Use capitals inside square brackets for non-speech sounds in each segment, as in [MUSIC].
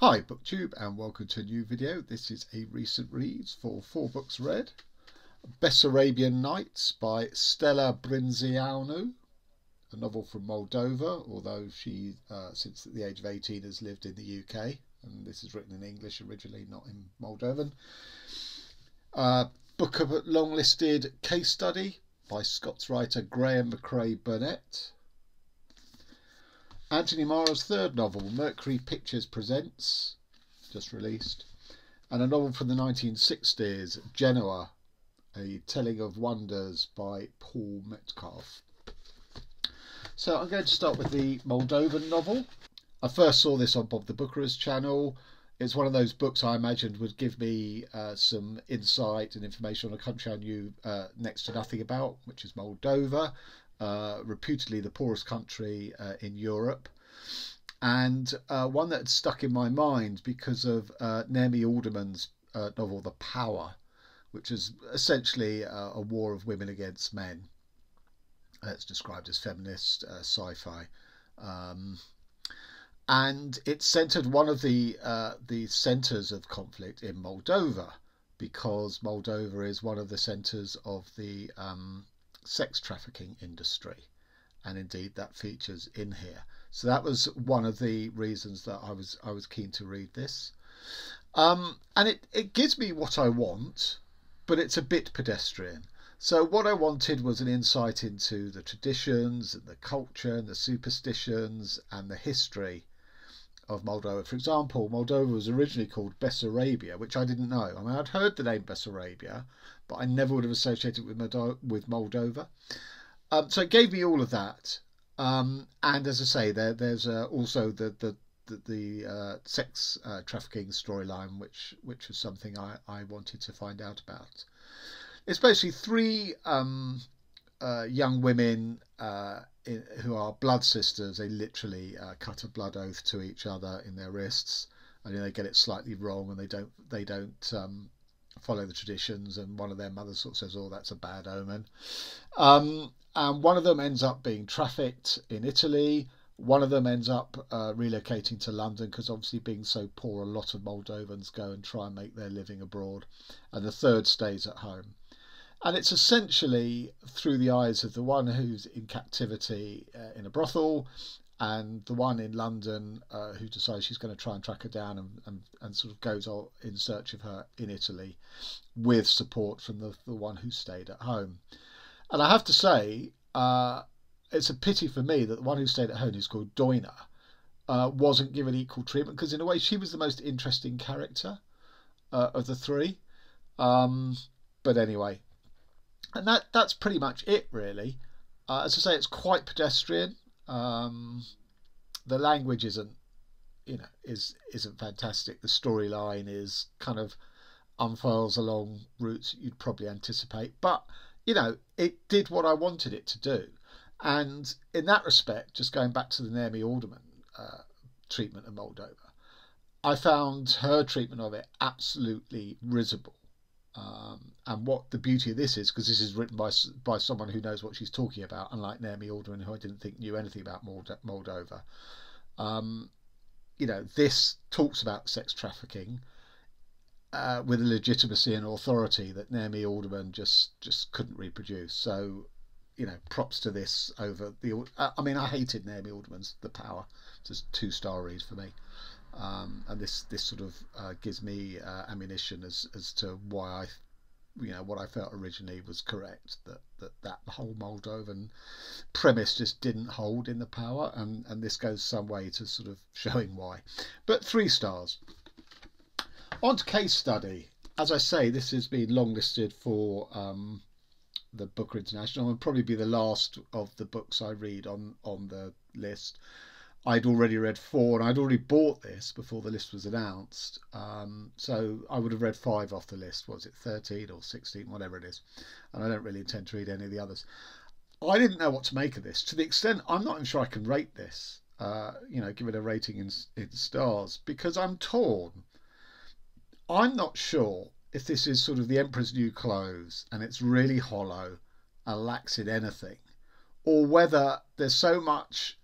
Hi Booktube and welcome to a new video. This is a recent reads for four books read. Bessarabian Nights by Stela Brinzeanu, a novel from Moldova, although she, uh, since the age of 18, has lived in the UK. And this is written in English originally, not in Moldovan. Uh, book of a long listed case study by Scots writer Graeme Macrae Burnet. Anthony Marra's third novel, Mercury Pictures Presents, just released, and a novel from the 1960s, Genoa, a telling of wonders by Paul Metcalf. So I'm going to start with the Moldovan novel. I first saw this on Bob the Booker's channel. It's one of those books I imagined would give me uh, some insight and information on a country I knew uh, next to nothing about, which is Moldova uh, reputedly the poorest country uh, in Europe, and uh, one that stuck in my mind because of uh, Naomi Alderman's uh, novel The Power, which is essentially a war of women against men. It's described as feminist uh, sci-fi. Um, and it centered one of the the centers of conflict in Moldova because Moldova is one of the centers of the um, sex trafficking industry. And indeed, that features in here. So that was one of the reasons that I was I was keen to read this. Um, and it, it gives me what I want, but it's a bit pedestrian. So what I wanted was an insight into the traditions and the culture and the superstitions and the history of Moldova. For example, Moldova was originally called Bessarabia, which I didn't know. I mean, I'd heard the name Bessarabia, but I never would have associated it with, with Moldova. Um, so it gave me all of that. Um, and as I say, there, there's uh, also the the the, the uh, sex uh, trafficking storyline, which which was something I, I wanted to find out about. It's basically three um, uh, young women uh, in, who are blood sisters. They literally uh, cut a blood oath to each other in their wrists, and they get it slightly wrong, and they don't they don't um, follow the traditions. And one of their mothers sort of says, "Oh, that's a bad omen." Um, and one of them ends up being trafficked in Italy. One of them ends up uh, relocating to London because obviously being so poor, a lot of Moldovans go and try and make their living abroad. And the third stays at home. And it's essentially through the eyes of the one who's in captivity uh, in a brothel and the one in London uh, who decides she's going to try and track her down and, and, and sort of goes in search of her in Italy with support from the, the one who stayed at home. And I have to say, uh, it's a pity for me that the one who stayed at home, who's called Doina, uh, wasn't given equal treatment because, in a way, she was the most interesting character uh, of the three. Um, but anyway, and that that's pretty much it really. Uh, as I say, it's quite pedestrian. Um, the language isn't, you know, is isn't fantastic. The storyline is kind of unfurls along routes you'd probably anticipate, but you know, it did what I wanted it to do. And in that respect, just going back to the Naomi Alderman uh, treatment of Moldova, I found her treatment of it absolutely risible. Um, and what the beauty of this is, because this is written by by someone who knows what she's talking about, unlike Naomi Alderman, who I didn't think knew anything about Moldova. Um, you know, this talks about sex trafficking uh, with a legitimacy and authority that Naomi Alderman just just couldn't reproduce. So, you know, props to this over the. I mean, I hated Naomi Alderman's The Power. It's just two star read for me. Um, and this this sort of uh, gives me uh, ammunition as as to why I, you know, what I felt originally was correct that that that whole Moldovan premise just didn't hold in the power, and and this goes some way to sort of showing why. But three stars. On to case study. As I say, this has been longlisted for um, the Booker International and probably be the last of the books I read on on the list. I'd already read four, and I'd already bought this before the list was announced. Um, so I would have read five off the list. Was it 13 or 16, whatever it is? And I don't really intend to read any of the others. I didn't know what to make of this to the extent I'm not even sure I can rate this. Uh, you know, give it a rating in, in stars because I'm torn. I'm not sure if this is sort of the Emperor's New Clothes and it's really hollow and lacks in anything, or whether there's so much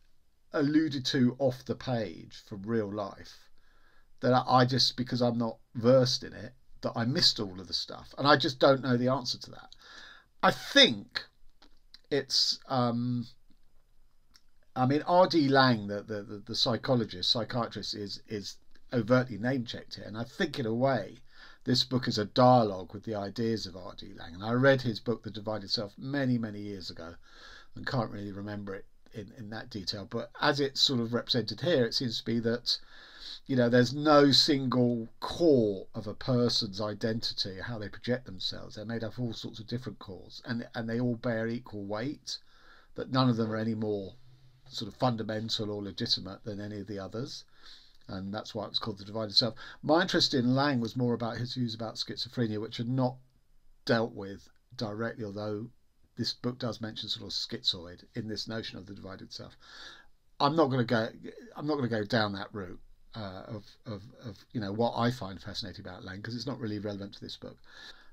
alluded to off the page from real life that I just because I'm not versed in it that I missed all of the stuff, and I just don't know the answer to that. I think it's. Um, I mean, R.D. Laing the, the, the, the psychologist, psychiatrist, is is overtly name checked here, and I think in a way this book is a dialogue with the ideas of R.D. Laing And I read his book, The Divided Self, many, many years ago and can't really remember it in, in that detail. But as it's sort of represented here, it seems to be that, you know, there's no single core of a person's identity, or how they project themselves. They're made up of all sorts of different cores and, and they all bear equal weight, that none of them are any more sort of fundamental or legitimate than any of the others and that's why it was called the divided self. My interest in Laing was more about his views about schizophrenia, which are not dealt with directly, although this book does mention sort of schizoid in this notion of the divided self. I'm not going to go. I'm not going to go down that route uh, of, of, of you know what I find fascinating about Laing because it's not really relevant to this book.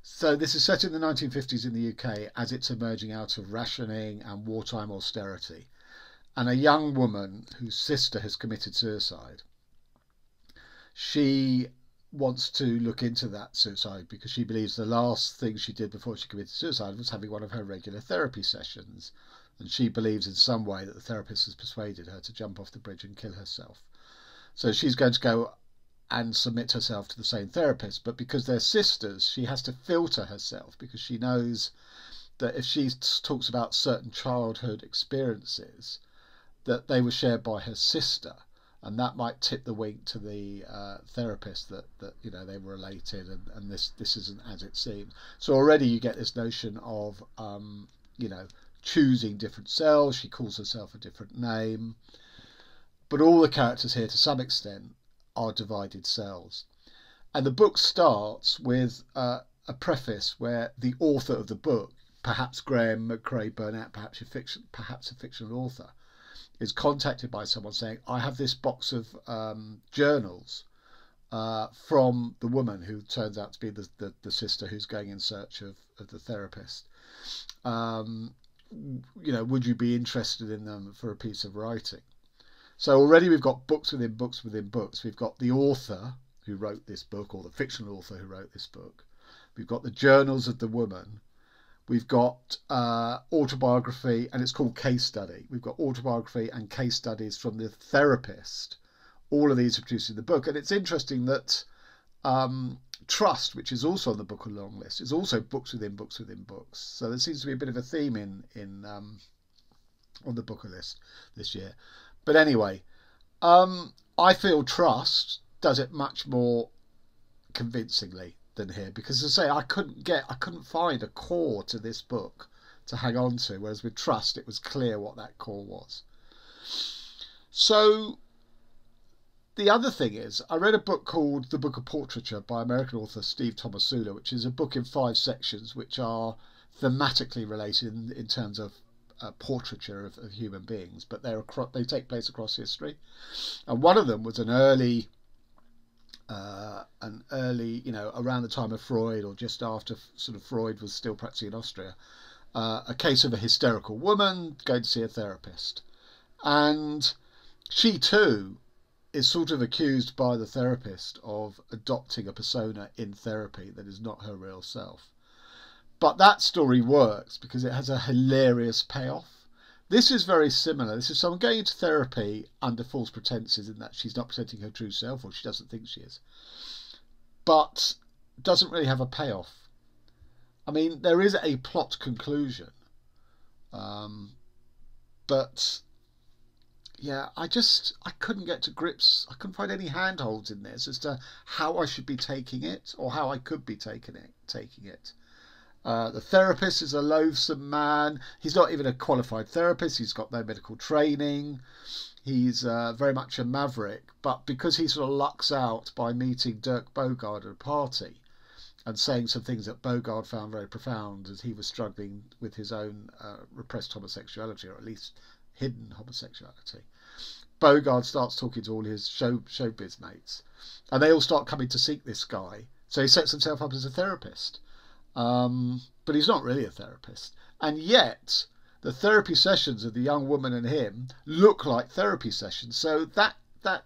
So this is set in the 1950s in the UK as it's emerging out of rationing and wartime austerity, and a young woman whose sister has committed suicide she wants to look into that suicide because she believes the last thing she did before she committed suicide was having one of her regular therapy sessions. And she believes in some way that the therapist has persuaded her to jump off the bridge and kill herself. So she's going to go and submit herself to the same therapist. But because they're sisters, she has to filter herself because she knows that if she talks about certain childhood experiences, that they were shared by her sister and that might tip the wink to the uh, therapist that, that you know they were related and, and this this isn't as it seems. So already you get this notion of um, you know choosing different cells. She calls herself a different name. But all the characters here to some extent are divided cells. And the book starts with uh, a preface where the author of the book perhaps Graeme Macrae Burnet perhaps a fiction perhaps a fictional author is contacted by someone saying, I have this box of um, journals uh, from the woman who turns out to be the, the, the, sister who's going in search of, of the therapist. Um, you know, would you be interested in them for a piece of writing? So already we've got books within books within books. We've got the author who wrote this book, or the fictional author who wrote this book. We've got the journals of the woman, We've got uh, autobiography, and it's called case study. We've got autobiography and case studies from the therapist. All of these are produced in the book, and it's interesting that um, trust, which is also on the book long list, is also books within books within books. So there seems to be a bit of a theme in in um, on the booker list this year. But anyway, um, I feel trust does it much more convincingly than here because as I say I couldn't get I couldn't find a core to this book to hang on to whereas with trust it was clear what that core was. So the other thing is I read a book called The Book of Portraiture by American author Steve Tomasula which is a book in five sections which are thematically related in, in terms of uh, portraiture of, of, human beings but they're they take place across history. And one of them was an early uh, an early, you know, around the time of Freud or just after sort of Freud was still practicing in Austria, uh, a case of a hysterical woman going to see a therapist. And she too is sort of accused by the therapist of adopting a persona in therapy that is not her real self. But that story works because it has a hilarious payoff this is very similar. This is someone going into therapy under false pretenses in that she's not presenting her true self or she doesn't think she is, but doesn't really have a payoff. I mean, there is a plot conclusion, um, but yeah, I just I couldn't get to grips. I couldn't find any handholds in this as to how I should be taking it or how I could be taking it. Taking it. Uh, the therapist is a loathsome man. He's not even a qualified therapist. He's got no medical training. He's uh, very much a maverick. But because he sort of lucks out by meeting Dirk Bogarde at a party and saying some things that Bogarde found very profound as he was struggling with his own uh, repressed homosexuality, or at least hidden homosexuality. Bogarde starts talking to all his show showbiz mates, and they all start coming to seek this guy. So he sets himself up as a therapist um, but he's not really a therapist. And yet, the therapy sessions of the young woman and him look like therapy sessions. So that that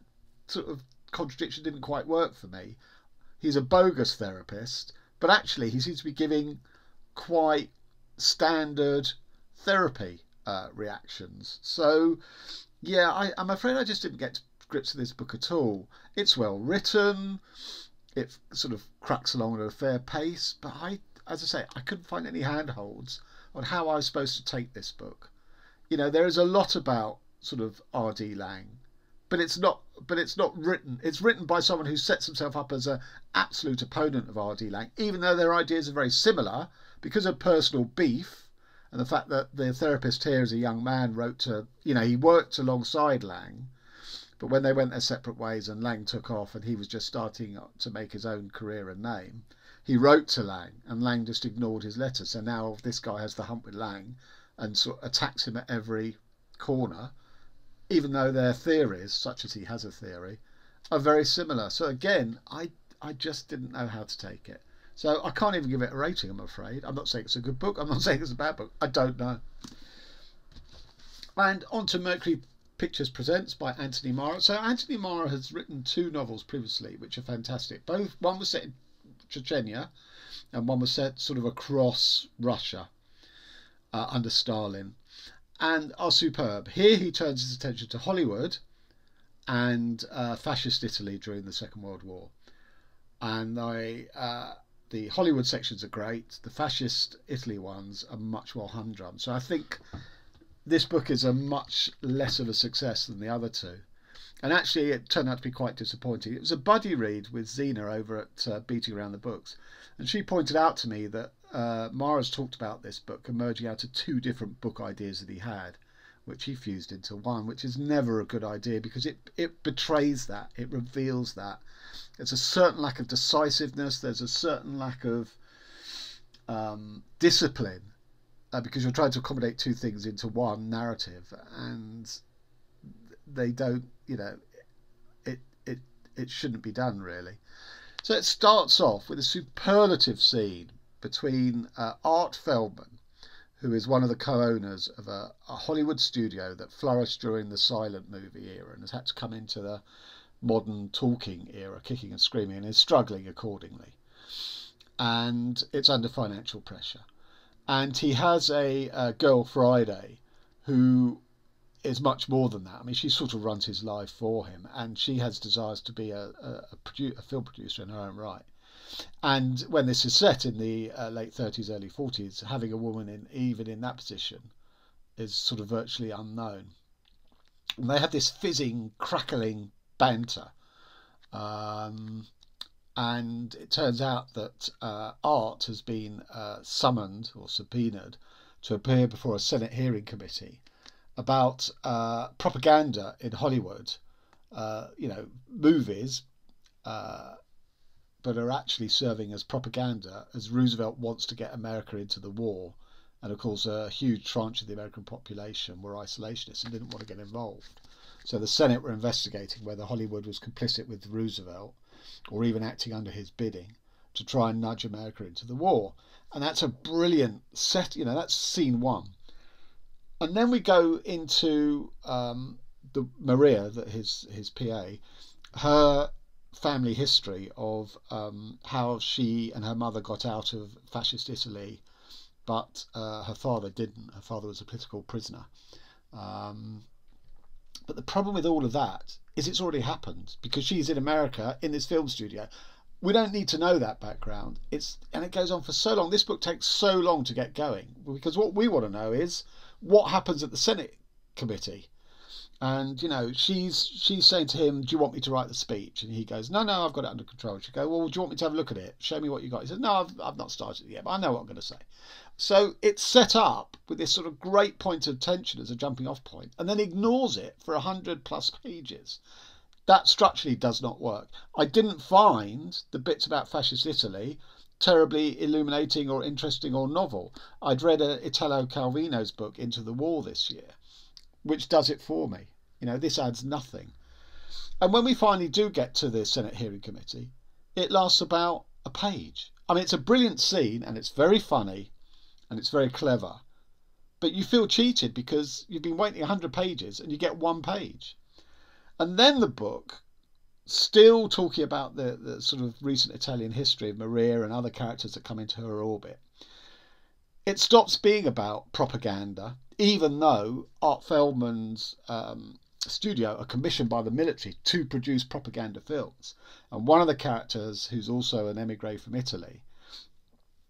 sort of contradiction didn't quite work for me. He's a bogus therapist, but actually he seems to be giving quite standard therapy uh, reactions. So, yeah, I, I'm afraid I just didn't get to grips with this book at all. It's well written, it sort of cracks along at a fair pace, but I, as I say, I couldn't find any handholds on how I was supposed to take this book. You know, there is a lot about sort of R.D. Laing, but it's not. But it's not written. It's written by someone who sets himself up as an absolute opponent of R.D. Laing, even though their ideas are very similar because of personal beef and the fact that the therapist here, as a young man, wrote to you know he worked alongside Laing. But when they went their separate ways and Laing took off and he was just starting to make his own career and name, he wrote to Laing, and Laing just ignored his letter. So now this guy has the hump with Laing, and sort of attacks him at every corner even though their theories, such as he has a theory, are very similar. So again, I I just didn't know how to take it. So I can't even give it a rating, I'm afraid. I'm not saying it's a good book. I'm not [LAUGHS] saying it's a bad book. I don't know. And on to Mercury Pictures Presents by Anthony Marra. So Anthony Marra has written two novels previously, which are fantastic. Both one was set in Chechnya, and one was set sort of across Russia uh, under Stalin and are superb. Here he turns his attention to Hollywood and uh, fascist Italy during the Second World War. And I, uh, the Hollywood sections are great. The fascist Italy ones are much more humdrum. So I think this book is a much less of a success than the other two. And actually, it turned out to be quite disappointing. It was a buddy read with Zena over at uh, Beating Around the Books. And she pointed out to me that uh, Marra's talked about this book emerging out of two different book ideas that he had, which he fused into one, which is never a good idea because it, it betrays that, it reveals that. There's a certain lack of decisiveness, there's a certain lack of um, discipline uh, because you're trying to accommodate two things into one narrative and they don't, you know, it, it, it shouldn't be done really. So it starts off with a superlative scene between uh, Art Feldman, who is one of the co-owners of a, a, Hollywood studio that flourished during the silent movie era and has had to come into the modern talking era, kicking and screaming, and is struggling accordingly. And it's under financial pressure. And he has a, a girl Friday who is much more than that. I mean, she sort of runs his life for him, and she has desires to be a, a, a, produ- a film producer in her own right. And when this is set in the uh, late 30s, early 40s, having a woman in even in that position is sort of virtually unknown. And they have this fizzing, crackling banter. Um, and it turns out that uh, Art has been uh, summoned or subpoenaed to appear before a Senate hearing committee about uh, propaganda in Hollywood. Uh, you know, movies uh, but are actually serving as propaganda as Roosevelt wants to get America into the war. And of course, a huge tranche of the American population were isolationists and didn't want to get involved. So the Senate were investigating whether Hollywood was complicit with Roosevelt or even acting under his bidding to try and nudge America into the war. And that's a brilliant set, you know, that's scene one. And then we go into um, the Maria, that his his PA, her family history of um, how she and her mother got out of fascist Italy, but uh, her father didn't. Her father was a political prisoner. Um, but the problem with all of that is it's already happened because she's in America in this film studio. We don't need to know that background. It's and it goes on for so long. This book takes so long to get going because what we want to know is what happens at the Senate committee and you know she's she's saying to him, "Do you want me to write the speech?" And he goes, "No, no, I've got it under control." She goes, "Well, do you want me to have a look at it? Show me what you got." He says, "No, I've, I've not started it yet, but I know what I'm going to say." So it's set up with this sort of great point of tension as a jumping off point, and then ignores it for hundred plus pages. That structurally does not work. I didn't find the bits about fascist Italy terribly illuminating or interesting or novel. I'd read a Italo Calvino's book Into the War this year, which does it for me. You know, this adds nothing. And when we finally do get to the Senate hearing committee, it lasts about a page. I mean, it's a brilliant scene and it's very funny and it's very clever. But you feel cheated because you've been waiting 100 pages and you get one page. And then the book still talking about the, the sort of recent Italian history of Maria and other characters that come into her orbit. It stops being about propaganda, even though Art Feldman's um, studio are commissioned by the military to produce propaganda films. And one of the characters, who's also an emigre from Italy,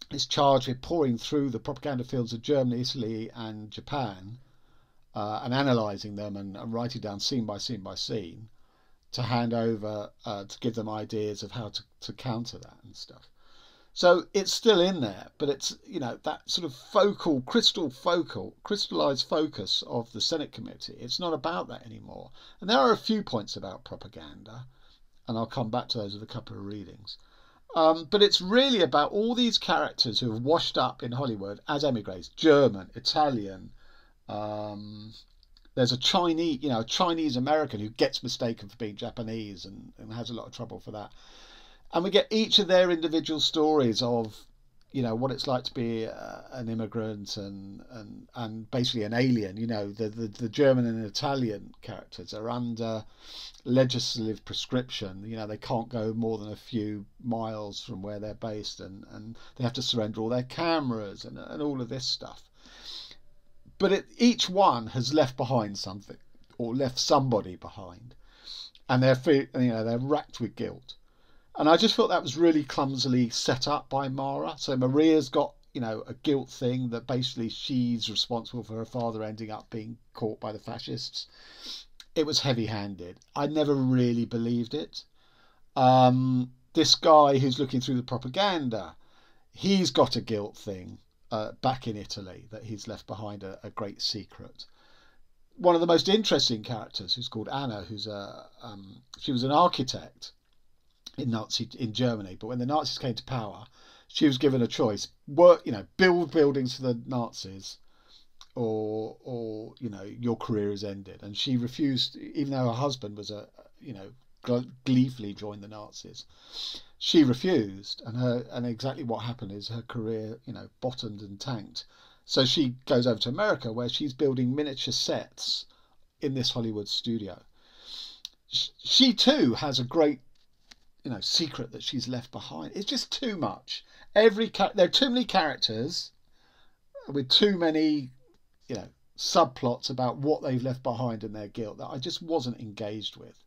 is charged with pouring through the propaganda films of Germany, Italy, and Japan uh, and analysing them and, and, writing down scene by scene by scene to hand over uh, to give them ideas of how to, to counter that and stuff. So it's still in there, but it's you know that sort of focal, crystal focal, crystallized focus of the Senate committee. It's not about that anymore. And there are a few points about propaganda, and I'll come back to those with a couple of readings. Um, but it's really about all these characters who have washed up in Hollywood as emigres, German, Italian. Um, there's a Chinese, you know, a Chinese American who gets mistaken for being Japanese and, and has a lot of trouble for that. And we get each of their individual stories of you know what it's like to be uh, an immigrant and and and basically an alien. You know the, the the german and italian characters are under legislative prescription. You know they can't go more than a few miles from where they're based and and they have to surrender all their cameras and and all of this stuff but it, each one has left behind something or left somebody behind and they're you know they're racked with guilt and I just thought that was really clumsily set up by Marra. So Maria's got, you know, a guilt thing that basically she's responsible for her father ending up being caught by the fascists. It was heavy handed. I never really believed it. Um, this guy who's looking through the propaganda, he's got a guilt thing uh, back in Italy that he's left behind a, a, great secret. One of the most interesting characters, who's called Anna, who's a um, she was an architect in Nazi in Germany. But when the Nazis came to power, she was given a choice: work, you know, build buildings for the Nazis, or or you know, your career is ended. And she refused, even though her husband was a you know gleefully joined the Nazis. She refused, and her and exactly what happened is her career, you know, bottomed and tanked. So she goes over to America, where she's building miniature sets in this Hollywood studio. She too has a great you know secret that she's left behind. It's just too much. Every there are too many characters with too many you know subplots about what they've left behind and their guilt that I just wasn't engaged with.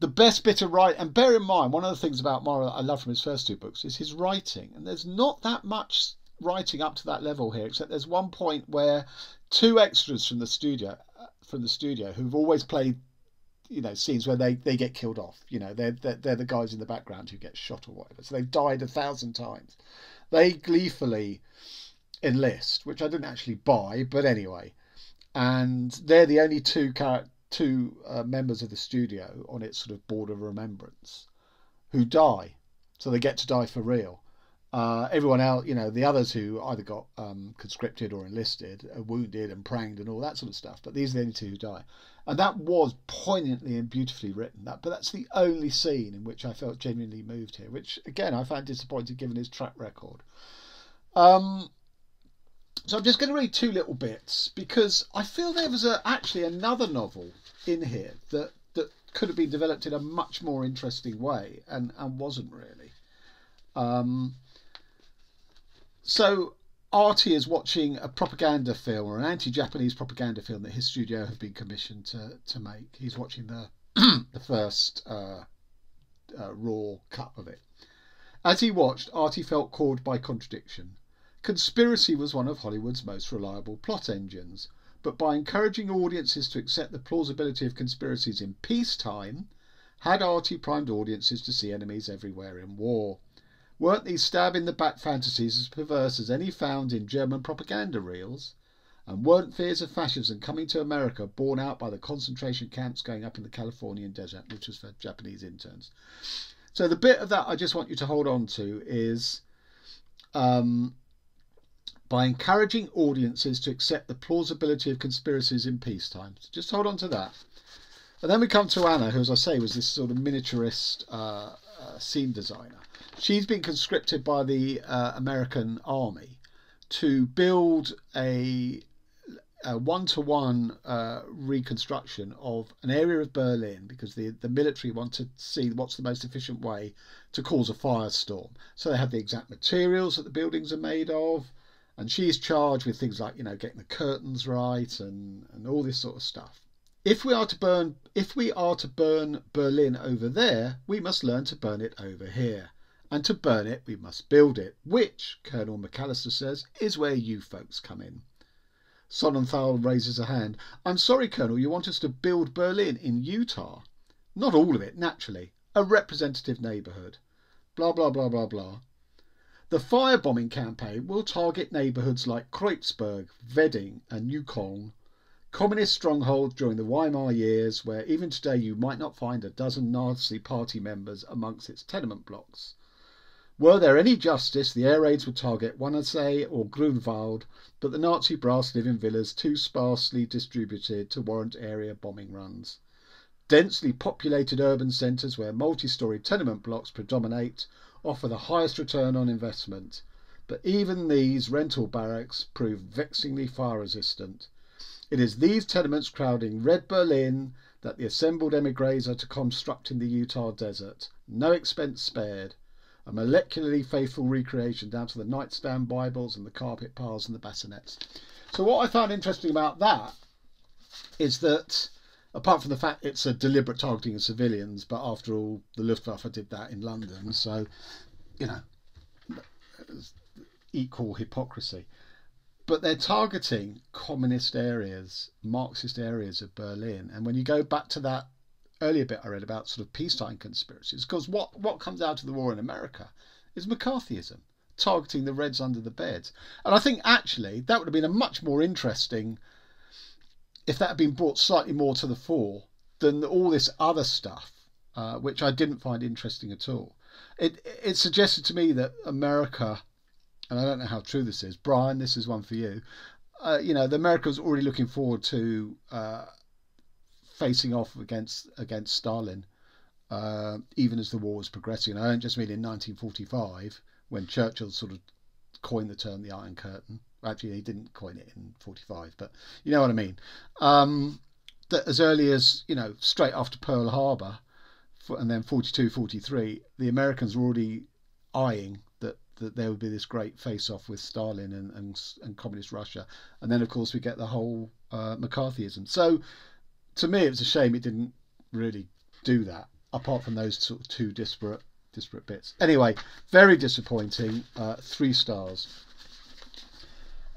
The best bit of writing, and bear in mind, one of the things about Marra that I love from his first two books is his writing, and there's not that much writing up to that level here, except there's one point where two extras from the studio, uh, from the studio, who've always played you know scenes where they they get killed off. You know they're, they're they're the guys in the background who get shot or whatever. So they've died a thousand times. They gleefully enlist which i didn't actually buy but anyway. And they're the only two car- two uh, members of the studio on its sort of board of remembrance who die so they get to die for real uh, everyone else, you know, the others who either got um, conscripted or enlisted, are wounded and pranged and all that sort of stuff. But these are the only two who die, and that was poignantly and beautifully written. That, but that's the only scene in which I felt genuinely moved here, which again I found disappointing given his track record. Um, so I'm just going to read two little bits because I feel there was a, actually another novel in here that that could have been developed in a much more interesting way and and wasn't really. Um, so Artie is watching a propaganda film or an anti-Japanese propaganda film that his studio have been commissioned to to make. He's watching the [CLEARS THROAT] the first uh, uh, raw cut of it. As he watched, Artie felt called by contradiction. Conspiracy was one of Hollywood's most reliable plot engines, but by encouraging audiences to accept the plausibility of conspiracies in peacetime, had Artie primed audiences to see enemies everywhere in war. Weren't these stab in the back fantasies as perverse as any found in German propaganda reels? And weren't fears of fascism coming to America borne out by the concentration camps going up in the Californian desert, which was for Japanese interns? So the bit of that I just want you to hold on to is um, by encouraging audiences to accept the plausibility of conspiracies in peacetime. So just hold on to that. And then we come to Anna, who, as I say, was this sort of miniaturist uh, uh, scene designer. She's been conscripted by the uh, American Army to build a a one-to-one uh, reconstruction of an area of Berlin because the, the military want to see what's the most efficient way to cause a firestorm. So they have the exact materials that the buildings are made of, and she's charged with things like you know getting the curtains right and and all this sort of stuff. If we are to burn if we are to burn Berlin over there, we must learn to burn it over here. And to burn it, we must build it, which, Colonel McAllister says, is where you folks come in. Sonnenthal raises a hand. I'm sorry, Colonel, you want us to build Berlin in Utah. Not all of it, naturally. A representative neighbourhood. Blah, blah, blah, blah, blah. The firebombing campaign will target neighbourhoods like Kreuzberg, Wedding, and New Neukölln, communist strongholds during the Weimar years, where even today you might not find a dozen Nazi Party members amongst its tenement blocks. Were there any justice, the air raids would target Wannsee or Grunewald, but the Nazi brass live in villas too sparsely distributed to warrant area bombing runs. Densely populated urban centres where multi story tenement blocks predominate offer the highest return on investment, but even these rental barracks prove vexingly fire resistant. It is these tenements crowding Red Berlin that the assembled emigres are to construct in the Utah desert, no expense spared a molecularly faithful recreation down to the nightstand Bibles and the carpet piles and the bassinets. So, what I found interesting about that is that, apart from the fact it's a deliberate targeting of civilians, but after all, the Luftwaffe did that in London, [LAUGHS] so, you know, equal hypocrisy. But they're targeting communist areas, Marxist areas of Berlin. And when you go back to that earlier bit I read about sort of peacetime conspiracies, because what, what comes out of the war in America is McCarthyism, targeting the Reds under the bed. And I think actually that would have been a much more interesting if that had been brought slightly more to the fore than all this other stuff, uh, which I didn't find interesting at all. It it suggested to me that America, and I don't know how true this is, Brian, this is one for you. Uh, you know, the America was already looking forward to uh, facing off against against Stalin, uh, even as the war was progressing. And I don't just mean in 1945 when Churchill sort of coined the term the Iron Curtain. Actually, he didn't coin it in 45, but you know what I mean. Um, that as early as you know, straight after Pearl Harbor, and then 42, 43, the Americans were already eyeing that that there would be this great face-off with Stalin and, and, and communist Russia, and then of course we get the whole uh, McCarthyism. So to me, it was a shame it didn't really do that, apart from those sort of two disparate disparate bits. Anyway, very disappointing. Uh, three stars.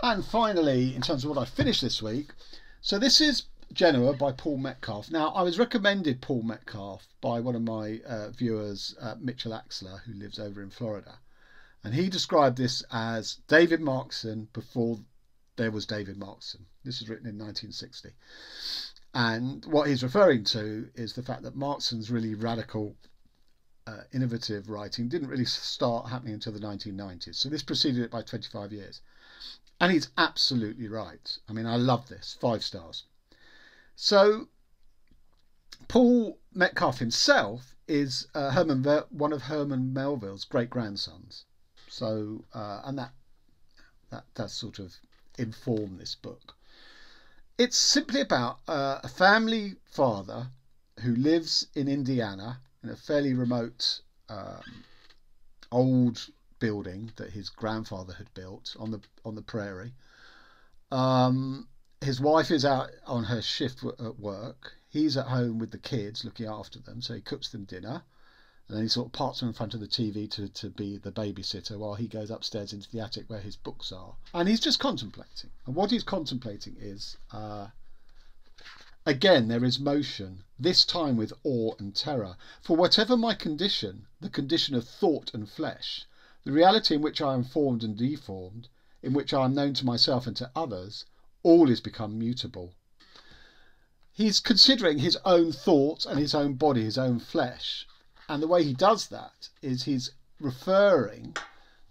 And finally, in terms of what I finished this week, so this is Genoa by Paul Metcalf. Now, I was recommended Paul Metcalf by one of my uh, viewers, uh, Mitchell Axler, who lives over in Florida. And he described this as David Markson before there was David Markson. This was written in 1960. And what he's referring to is the fact that Markson's really radical, uh, innovative writing didn't really start happening until the 1990s. So this preceded it by 25 years. And he's absolutely right. I mean, I love this. Five stars. So Paul Metcalf himself is uh, Herman, one of Herman Melville's great grandsons. So, uh, and that that does sort of inform this book. It's simply about uh, a family father who lives in Indiana in a fairly remote um, old building that his grandfather had built on the on the prairie. Um, his wife is out on her shift at work. He's at home with the kids, looking after them. So he cooks them dinner. And then he sort of parks them in front of the TV to, to be the babysitter while he goes upstairs into the attic where his books are. And he's just contemplating. And what he's contemplating is uh, again, there is motion, this time with awe and terror. For whatever my condition, the condition of thought and flesh, the reality in which I am formed and deformed, in which I am known to myself and to others, all is become mutable. He's considering his own thoughts and his own body, his own flesh, and the way he does that is he's referring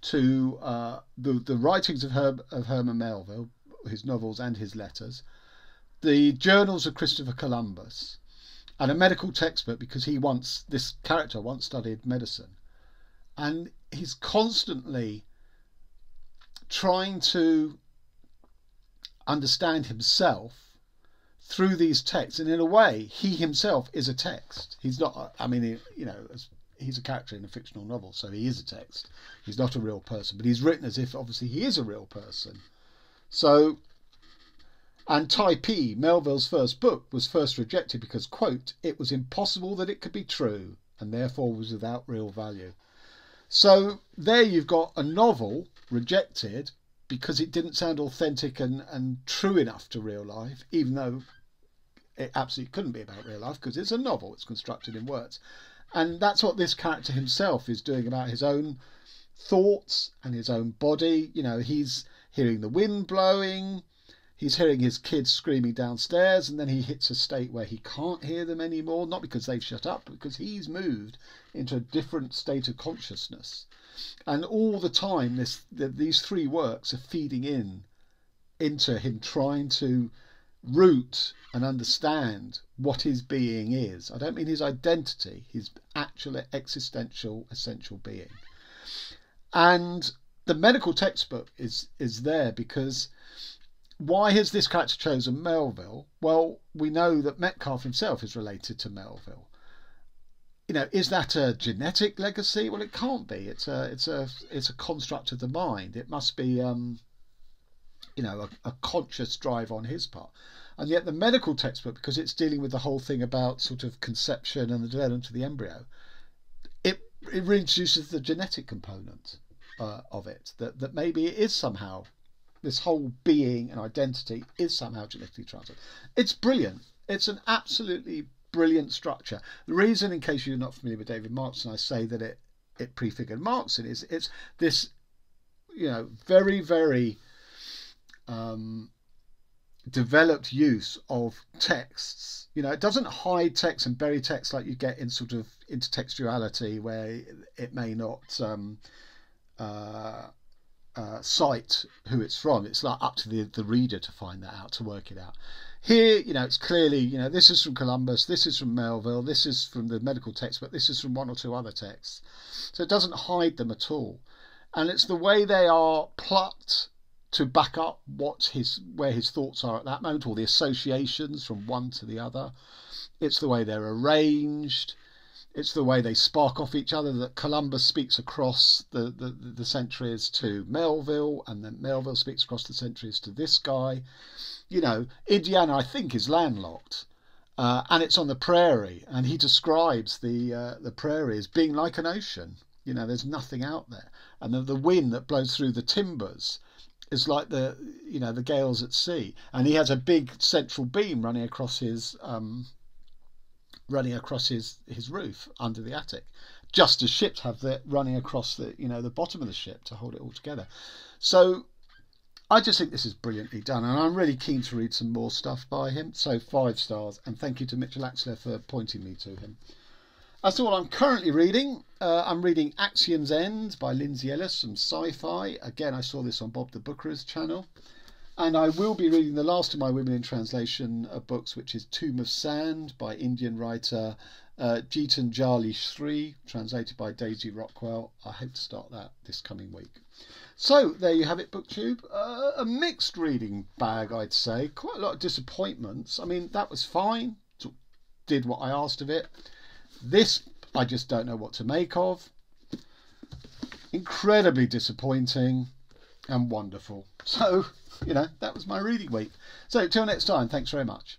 to uh, the, the writings of, Herb, of Herman Melville, his novels and his letters, the journals of Christopher Columbus, and a medical textbook because he once, this character once studied medicine. And he's constantly trying to understand himself through these texts. And in a way, he himself is a text. He's not, I mean, you know, he's a character in a fictional novel, so he is a text. He's not a real person, but he's written as if obviously he is a real person. So, and Typee, Melville's first book, was first rejected because, quote, it was impossible that it could be true and therefore was without real value. So there you've got a novel rejected because it didn't sound authentic and, and true enough to real life, even though it absolutely couldn't be about real life because it's a novel, it's constructed in words. And that's what this character himself is doing about his own thoughts and his own body. You know, he's hearing the wind blowing, he's hearing his kids screaming downstairs, and then he hits a state where he can't hear them anymore, not because they've shut up, but because he's moved into a different state of consciousness. And all the time, this the, these three works are feeding in into him trying to root and understand what his being is. I don't mean his identity, his actual existential essential being. And the medical textbook is is there because why has this character chosen Melville? Well, we know that Metcalf himself is related to Melville. You know, is that a genetic legacy? Well, it can't be. It's a it's a it's a construct of the mind. It must be um, you know, a, a conscious drive on his part. And yet, the medical textbook, because it's dealing with the whole thing about sort of conception and the development of the embryo, it, it reintroduces the genetic component uh, of it. That, that maybe it is somehow, this whole being and identity is somehow genetically transferred. It's brilliant. It's an absolutely brilliant structure. The reason, in case you're not familiar with David Markson, I say that it, it prefigured Markson is it's this, you know, very, very um, developed use of texts. You know, it doesn't hide text and bury text like you get in sort of intertextuality, where it may not um, uh, uh, cite who it's from. It's like up to the, the reader to find that out, to work it out. Here, you know, it's clearly, you know, this is from Columbus, this is from Melville, this is from the medical text, but this is from one or two other texts. So it doesn't hide them at all. And it's the way they are plucked to back up what his where his thoughts are at that moment, or the associations from one to the other. It's the way they're arranged. It's the way they spark off each other. That Columbus speaks across the, the, the centuries to Melville, and then Melville speaks across the centuries to this guy. You know, Indiana, I think, is landlocked. Uh, and it's on the prairie, and he describes the uh, the prairie as being like an ocean. You know, there's nothing out there, and the, the wind that blows through the timbers is like the you know the gales at sea, and he has a big central beam running across his um, running across his his roof under the attic, just as ships have the running across the you know the bottom of the ship to hold it all together. So I just think this is brilliantly done, and I'm really keen to read some more stuff by him. So five stars, and thank you to Mitchell Axler for pointing me to him. That's all I'm currently reading, uh, I'm reading Axiom's End by Lindsay Ellis from Sci-Fi. Again, I saw this on Bob the Booker's channel. And I will be reading the last of my Women in Translation books, which is Tomb of Sand by Indian writer uh, Geetanjali Shree, translated by Daisy Rockwell. I hope to start that this coming week. So there you have it, BookTube. Uh, a mixed reading bag, I'd say. Quite a lot of disappointments. I mean, that was fine. Did what I asked of it. This I just don't know what to make of. Incredibly disappointing and wonderful. So, you know, that was my reading week. So, till next time, thanks very much.